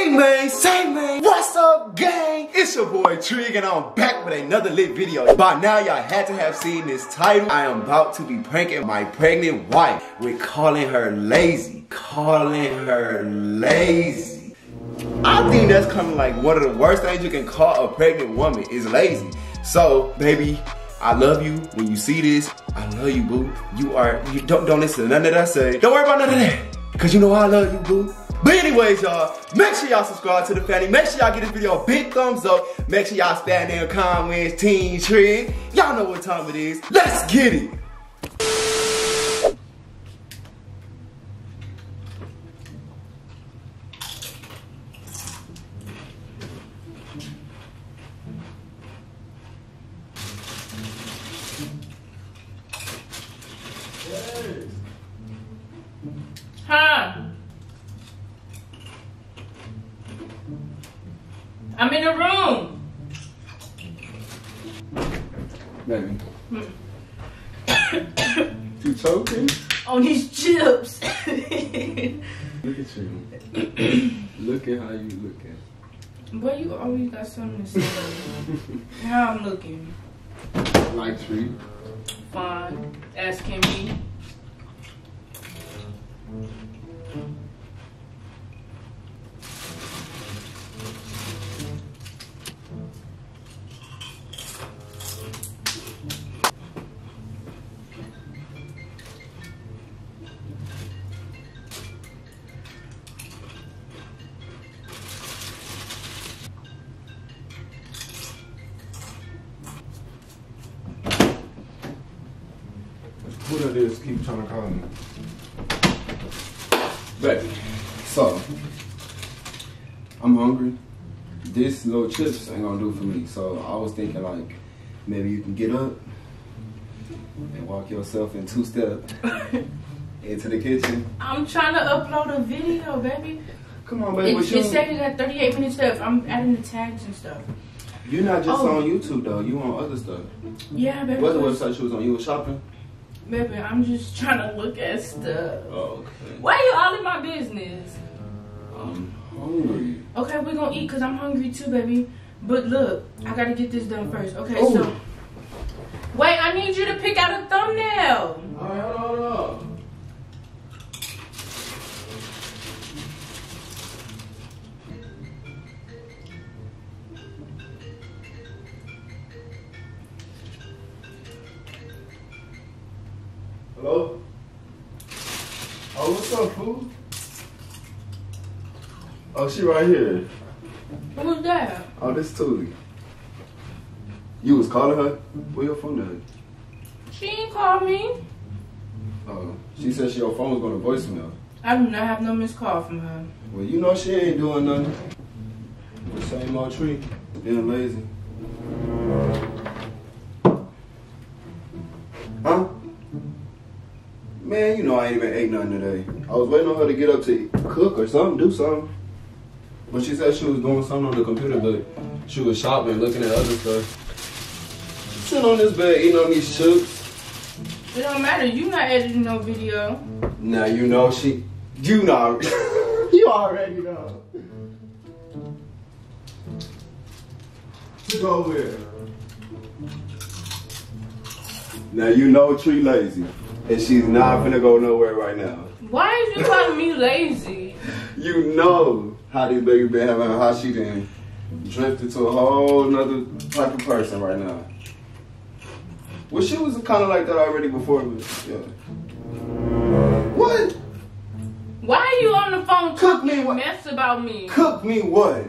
Hey man, say man, what's up gang? It's your boy Trigg and I'm back with another lit video. By now y'all had to have seen this title. I am about to be pranking my pregnant wife with calling her lazy. Calling her lazy. I think that's kind of like one of the worst things you can call a pregnant woman is lazy. So, baby, I love you. When you see this, I love you, boo. You are, you don't, don't listen to none of that I say. Don't worry about none of that. Cause you know I love you, boo. But anyways, y'all, make sure y'all subscribe to the family. Make sure y'all give this video a big thumbs up. Make sure y'all stand there comments, Team Trigg. Y'all know what time it is. Let's get it. Huh? I'm in the room. Baby. Hmm. you choking? On these chips. Look at you. look at how you look at. Boy, you always got something to say. How I'm looking. Like Tri. Fine. As can trying to call me. Baby, so I'm hungry. This little chips ain't gonna do for me. So I was thinking like maybe you can get up and walk yourself in two step into the kitchen. I'm trying to upload a video, baby. Come on, baby. It, but it you, said it at 38 minutes left. I'm adding the tags and stuff. you're not just Oh. on YouTube though. You on other stuff. Yeah, baby. What the website you was on? You was shopping? Baby, I'm just trying to look at stuff. Oh, okay. Why are you all in my business? I'm hungry. Okay, we're gonna eat because I'm hungry too, baby. But look, I gotta get this done first. Okay, Oh. so. Wait, I need you to pick out a thumbnail. Alright, hold on, hold on. Oh, she right here. Who's that? Oh, this Tootie. You was calling her? Where your phone at? She ain't called me. Oh, she said she, your phone was going to voicemail. I do not have no missed call from her. Well, you know she ain't doing nothing. The same old Tri, being lazy. Huh? Man, you know I ain't even ate nothing today. I was waiting on her to get up to cook or something, do something. But she said she was doing something on the computer, but she was shopping, looking at other stuff. Sitting on this bed, eating on these chips. It don't matter. You not editing no video. Now you know she, you know, you already know. Go where? Now you know Tri lazy, and she's not gonna go nowhere right now. Why is you calling me lazy? You know how this baby been having, how she done drifted to a whole nother type of person right now. Well, she was kind of like that already before, but yeah. What? Why are you on the phone Cook me what- mess about me? Cook me what?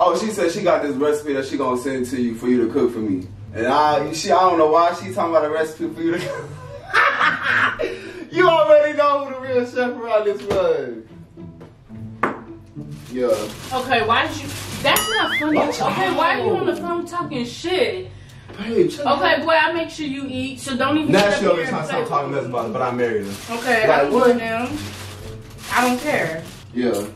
Oh, she said she got this recipe that she gonna send to you for you to cook for me. And I, she, I don't know why she talking about a recipe for you to. you already know who the real chef around this was. Yeah. Okay, why did you? That's not funny. Okay, why are you on the phone talking shit? Babe, chill out. Okay, boy, I make sure you eat, so don't even. Now she always here trying to stop talking mess about it, but I married her. Okay, Like I don't what? I don't care. Yeah.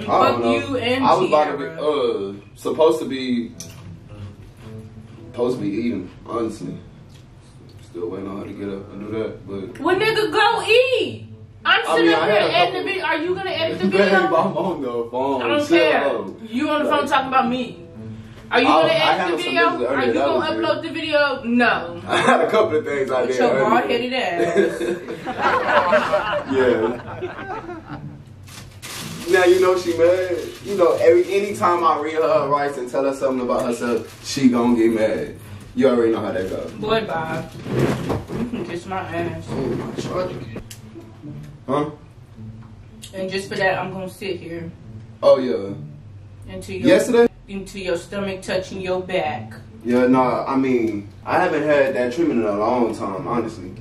I Fuck you and I was about to be, uh, supposed to be, supposed to be eating, honestly. Still waiting on her to get up and do that, but Well, nigga, go eat. I'm oh, I sitting mean, up here editing the video. Are you gonna edit the Babe, video? I'm on the phone. I don't care. You on the phone talking about me. Are you gonna I edit the video? Are you gonna upload the video? No. I had a couple of things I With did. your earlier. bald-headed ass. yeah. Now you know she mad. You know, every anytime I read her rights and tell her something about herself, she gonna get mad. You already know how that goes. Boy, Bob. You can kiss my ass. oh my Huh? And just for that, I'm gonna sit here Oh yeah. until your Yesterday? until your stomach touching your back. Yeah, no, I mean, I haven't had that treatment in a long time, honestly.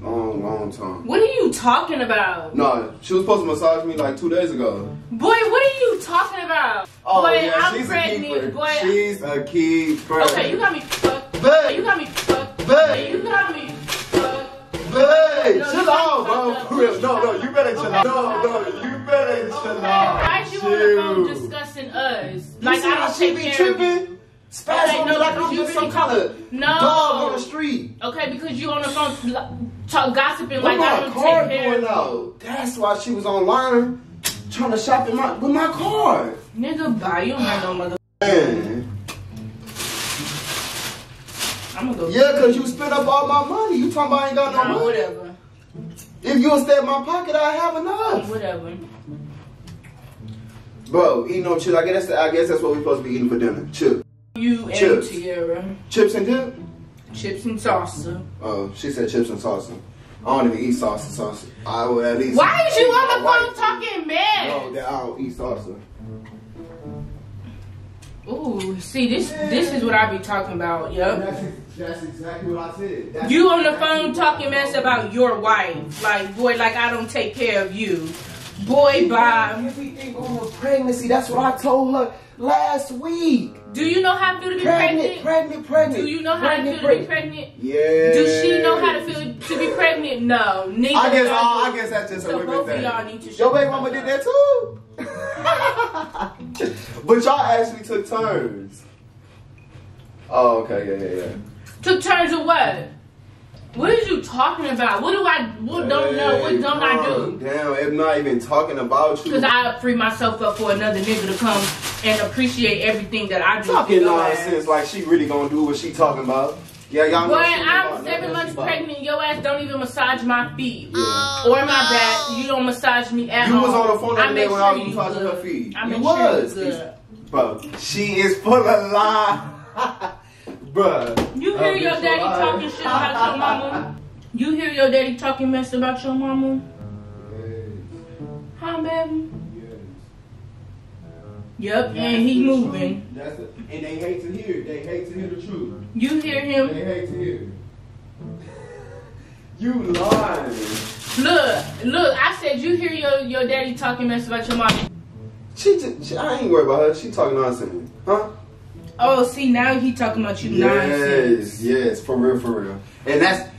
Long, long time. What are you talking about? No, she was supposed to massage me like two days ago. Boy, what are you talking about? Oh, Boy, yeah, I'm she's a pregnant. keeper. Boy, she's a keeper. okay, you got me fucked. Babe. You got me fucked. Babe. You got me fucked. Hey, No, chill out, bro. For real. No, no, you better chill Okay. out. No, no, you better chill Okay, out. why you on the phone discussing us? You Like see I how don't she be care of you. tripping? Spaz Okay, on me no, like I'm just some kind of No. dog on the street. Okay, because you on the phone talk gossiping like I my don't car take care going out? That's why she was online trying to shop in my with my car. Nigga, bye. You don't no mother. Man. I'm gonna go. Yeah, cause you spent up all my money. You talking about I ain't got no Nah, money? whatever. If you don't stay in my pocket, I have enough. Whatever. Bro, eating no chips. I guess I guess that's what we're supposed to be eating for dinner. Chips. You and Chips. Tierra. Chips and dip? Chips and salsa. Oh, she said chips and salsa. I don't even eat salsa salsa. I would at least. Why is you on the phone wife- talking No, mad? that I don't eat salsa. Ooh, see this this is what I be talking about, yup. That's, that's exactly what I said. That's You on the exactly phone talking mess about your wife. Like, boy, like I don't take care of you. Boy, Bob. Everything on her pregnancy. That's what I told her last week. Do you know how to feel to be Pregnant, pregnant? pregnant, pregnant. Do you know how to feel to be pregnant? Yeah. Does she know how to feel to be pregnant? No. Neither I guess of y'all I, I guess that's just a So women both thing. y'all need to Your baby the mama did that too. but y'all actually took turns. Oh, okay, yeah, yeah, yeah. Took turns of what? What are you talking about? What do I what don't know? What don't I do? Damn, I'm not even talking about you. Because I free myself up for another nigga to come and appreciate everything that I do. talking nonsense ass. like she really gonna do what she talking about. Yeah, y'all know Boy, she ain't I'm seven months pregnant. Your ass don't even massage my feet Yeah. Oh, or my back. You don't massage me at You all. You was on the phone the other day when sure I was massaging her feet. I You was. sure you good. Bro, she is full of lies. Bruh. You hear your daddy lie. talking shit about your mama? You hear your daddy talking mess about your mama? Huh, baby? Yes. Yep, and he moving. That's the, and they hate to hear it. They hate to hear the truth. You hear him? They hate to hear it. You lying. Look, look, I said you hear your, your daddy talking mess about your mama. She, just, she, I ain't worried about her. She talking nonsense. Huh? Oh, see, now he talking about you Yes, nonsense. yes, for real, for real. And that's.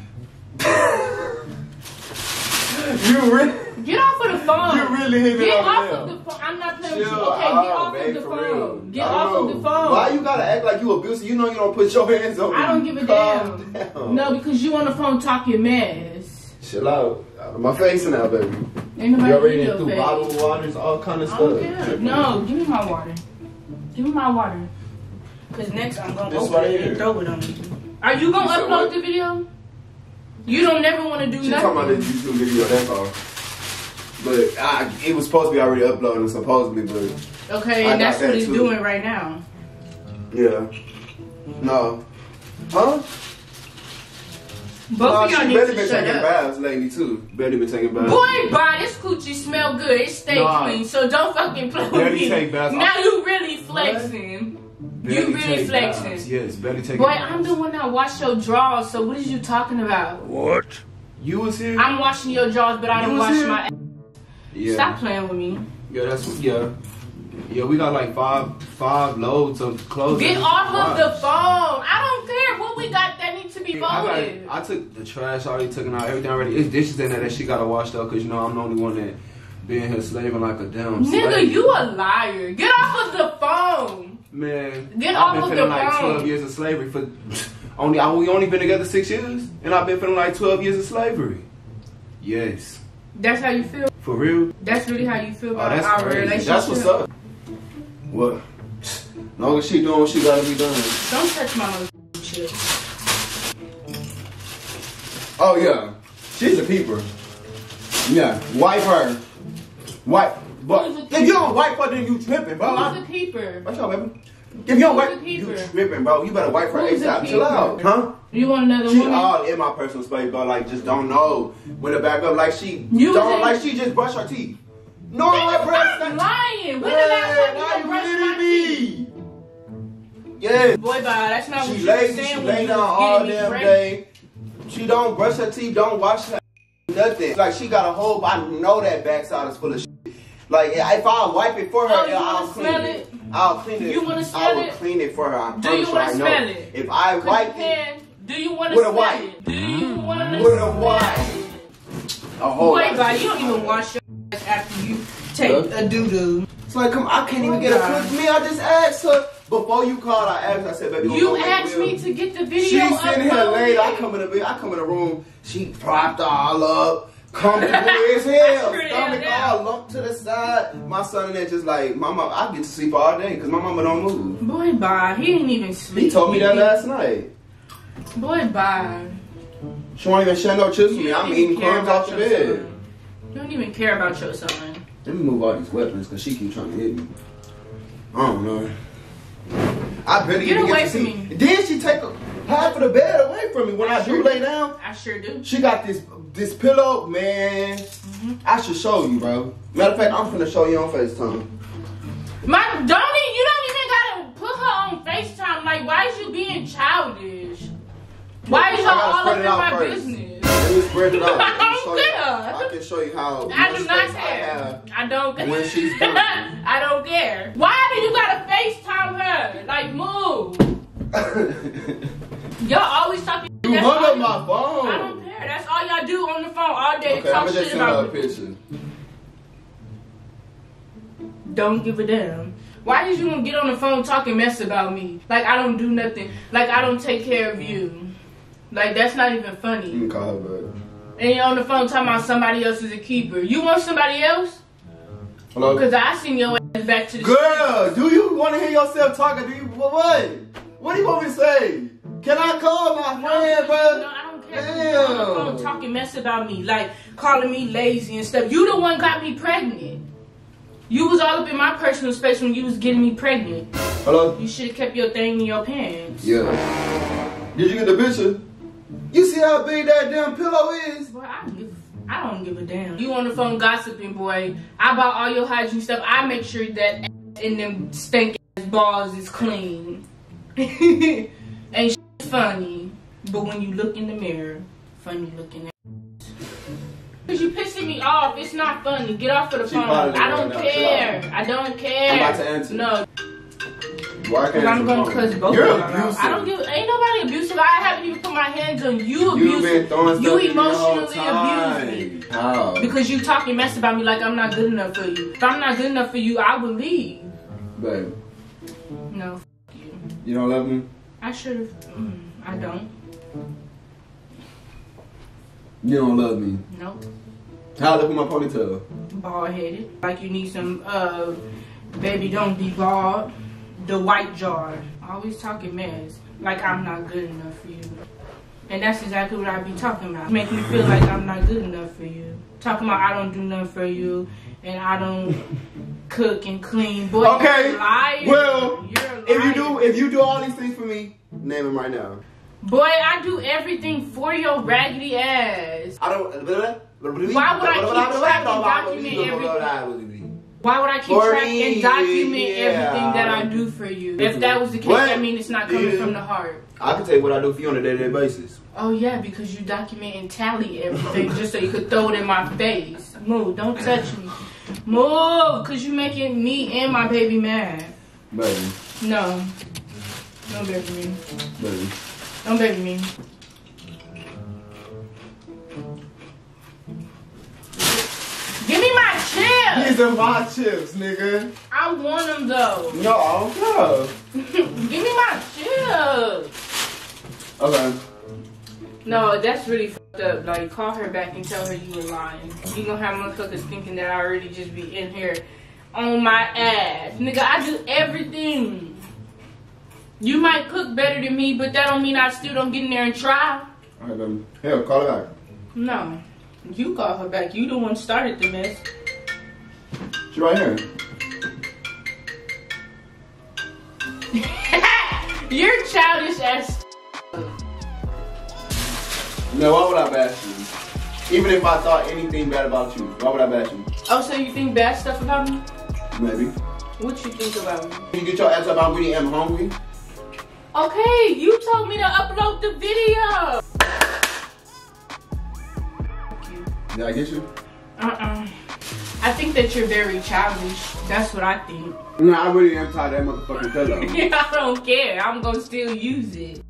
you really. Get off of the phone. You really hit it Get oh, off of the phone. I'm not playing with you. Okay, out, get off babe, of the phone. real. Get off don't of the phone. Why you gotta act like you abusive? You know you don't put your hands on me. I don't give a Calm damn. down. No, because you on the phone talking mess. Chill out. Out of my face now, baby. Ain't nobody You already in through bottled waters, all kind of I don't stuff. care. No, give me my water. Give me my water. Cause next I'm gonna This open right it here. and throw it on you. Are you gonna upload what? the video? You don't never want to do She talking about the YouTube video, that's all. But I, it was supposed to be already uploaded, supposedly, but Okay, I and got that's that what he's too. doing right now. yeah. No. Huh? Both Nah, of y'all she need barely to been shut taking up. baths lately too. Barely been taking baths. Boy, bye, this coochie smell good. It stay Nah. clean, so don't fucking play with Barely me. take baths. Now you really flexing. Barely you really flexing. baths. Yes, barely taking Boy, baths. I'm the one that washed your drawers, so what is you talking about? What? You was here? I'm washing your drawers, but I You don't wash here? my yeah. Stop playing with me. Yeah, that's what, yeah. Yeah, we got like five five loads of clothes. Get off of the phone. I don't care what we got that needs to be I, got, folded. I took the trash already taken out, everything already. It's dishes in there that she gotta wash though, cause you know I'm the only one that being here slaving like a damn Nigga, slave. you a liar. Get off of the phone. Man, Get I've been feeling like phone. 12 years of slavery for only. I, we only been together six years, and I've been feeling like 12 years of slavery. Yes, That's how you feel. For real? That's really how you feel Oh, about that's our crazy. relationship. That's what's up. What? Long as she doing what she gotta be doing. Don't touch my mother shit. Oh yeah, she's a peeper. Yeah, wipe her. Wipe. But if you don't wipe her, then you tripping, bro. Who's I- a peeper? What's up, baby? If you don't wipe, you tripping, bro. You better wipe her Who's ASAP. Chill out, huh? You want another She woman? all in my personal space, but like just don't know when to back up. Like she You don't like she just brush her teeth. No, I brush stop lying. When the last time you you brushed my teeth? Yes. Boy, bye. That's not what She you were lazy. saying She lay down all damn pregnant. day. She don't brush her teeth. Don't wash her nothing. Like she got a whole. I know that backside is full of shit. Like if I wipe it for her, Oh, you yeah, wanna I'll clean smell it. it? I'll clean it. You wanna I will clean it for her. I Do you wanna I know. it? If I wipe your it. Do you want to smell wipe. it? Do you mm. want to with a wipe, it? a whole. Boy, lot of You don't even wash your ass after you take Huh? a doo doo. It's like, come, I can't even oh, get a clip. Me, I just asked her before you called. I asked. I said, baby, You go asked with me to get the video She's sitting here late. I come in the. I come in the room. She propped all up. Comfortable as hell. Stomach all lumped to the side. My son in there just like, mama, I get to sleep all day because my mama don't move. Boy, bye. He didn't even sleep. He told me that last night. Boy, bye. She won't even share no chips with me. I'm eating crumbs off the your bed. son. You don't even care about your son. Let me move all these weapons because she keep trying to hit me. I don't know. I barely Get even away get to from see. me. Then she take a, half of the bed away from me. When I, do lay down, I sure do. she got this this pillow, man. Mm-hmm. I should show you, bro. Matter of fact, I'm finna show you on FaceTime. My don't you don't even gotta put her on FaceTime. Like, why is you being childish? Why is I y'all all up in my first. business? Let me spread it out. I don't care. I can show you how I do not I care. have. I don't care. When she's done. I don't care. Why do you gotta FaceTime her? Like, move. Y'all always talking. you hung up my phone. I don't care. That's all y'all do on the phone all day. Okay, talk shit send her a about me. Don't give a damn. Why did you gonna get on the phone talking mess about me? Like I don't do nothing. Like I don't take care of you. Like that's not even funny. You can call her back. And you're on the phone talking about somebody else is a keeper. You want somebody else? Hello. Because I seen your ass back to the Girl, do you want to hear yourself talking? Do you what? What, do you want me to say? Can I call my friend, no, bro? I don't. You're on the phone talking mess about me, like calling me lazy and stuff. You the one got me pregnant. You was all up in my personal space when you was getting me pregnant. Hello. You should have kept your thing in your pants. Yeah. Did you get the picture? You see how big that damn pillow is? Boy, I don't give. I don't give a damn. You on the phone gossiping, boy. I buy all your hygiene stuff. I make sure that ass in them stank ass balls is clean. Ain't shit funny, but when you look in the mirror, funny looking. ass. Cause you pissing me off. It's not funny. Get off of the She phone. I don't right care. I don't care. I'm about to answer. No, Why can't I'm you gonna phone? cuss both You're of them abusive. I don't give. Ain't nobody abusive. I haven't even put my hands on you. You've Abusive. been throwing You stuff in the whole emotionally abused me. time. How? Because you talking mess about me like I'm not good enough for you. If I'm not good enough for you, I will leave. Babe, No, f- you. you don't love me? I should have. Mm, I don't. You don't love me. Nope. How I look with my ponytail? Bald headed. Like you need some, uh, baby, don't be bald. The white jar. Always talking mess. Like I'm not good enough for you. And that's exactly what I be talking about. Make me feel like I'm not good enough for you. Talking about I don't do nothing for you. And I don't cook and clean. Boy, Okay, you're a liar. well, If you do, if you do all these things for me, name them right now. Boy, I do everything for your raggedy ass. I don't. Why would I keep track and document everything? Why would I keep track and document everything that I do for you? If that was the case, that means it's not coming from the heart. I can tell you what I do for you on a day-to-day basis. Oh yeah, because you document and tally everything just so you could throw it in my face. Move, don't touch me. Move, cause you're making me and my baby mad. Baby, No. Don't baby me. baby. Don't baby me. Give me my chips! These are my chips, nigga. I want them though. No, no. Give me my chips. Okay. No, that's really fucked up. Like, call her back and tell her you were lying. You gonna have motherfuckers thinking that I already just be in here on my ass. Nigga, I do everything. You might cook better than me, but that don't mean I still don't get in there and try. Alright, baby. Hell, call her back. No. You call her back. You the one started the mess. She right here. You're childish as No, why would I bash you? Even if I thought anything bad about you, why would I bash you? Oh, so you think bad stuff about me? Maybe. What you think about me? Can you get your ass up, I'm really am hungry. Okay, you told me to upload the video. Did I get you? Uh-uh. I think that you're very childish. That's what I think. No, I really am tired of that motherfucking pillow. I don't care. I'm gonna still use it.